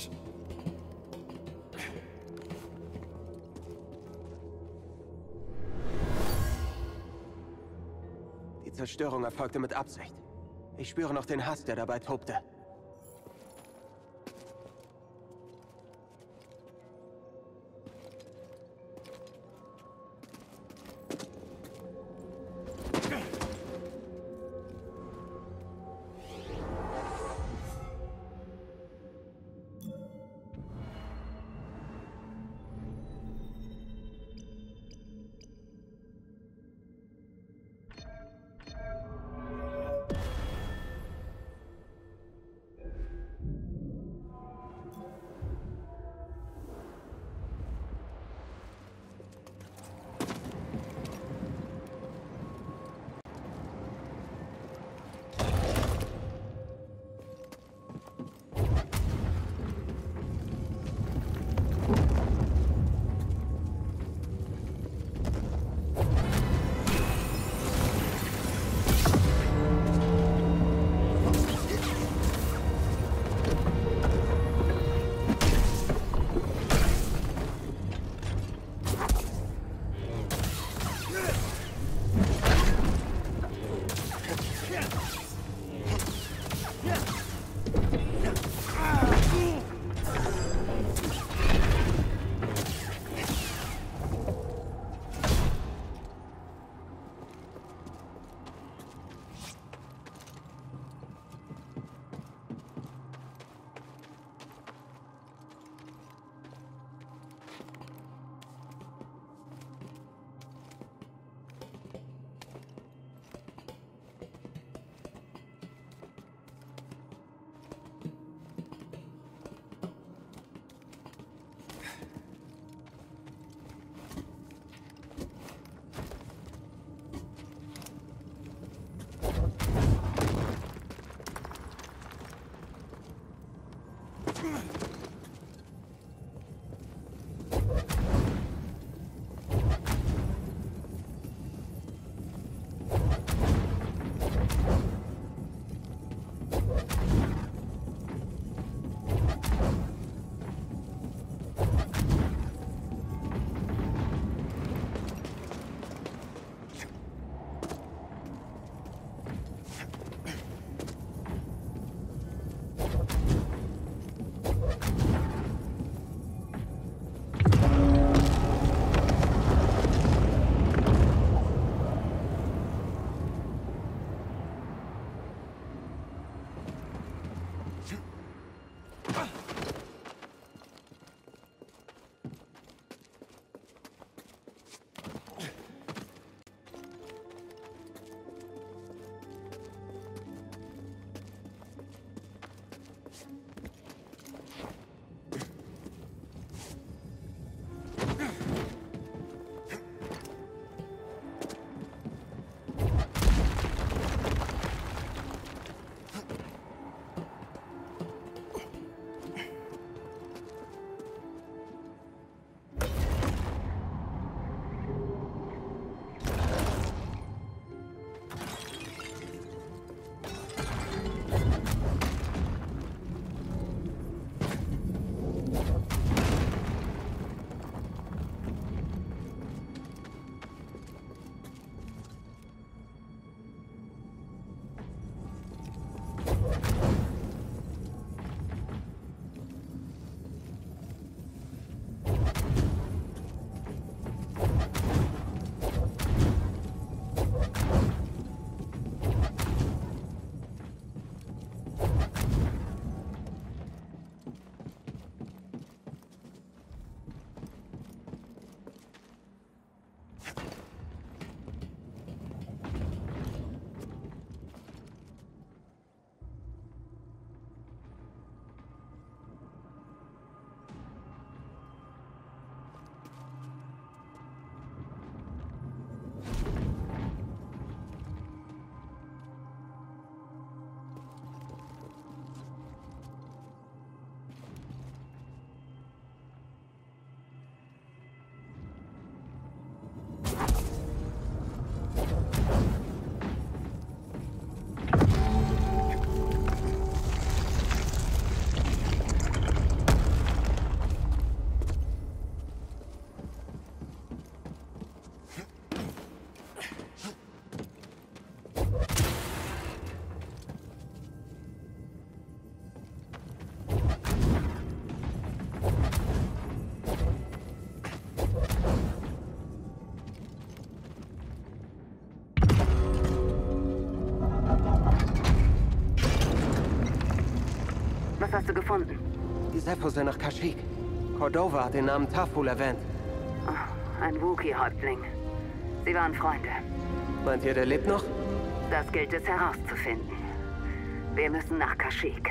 Quatsch. Die Zerstörung erfolgte mit Absicht. Ich spüre noch den Hass, der dabei tobte. Du gefunden? Die Seppos sind nach Kashyyyk. Cordova hat den Namen Taful erwähnt. Oh, ein Wookie-Häuptling. Sie waren Freunde. Meint ihr, der lebt noch? Das gilt es herauszufinden. Wir müssen nach Kashyyyk.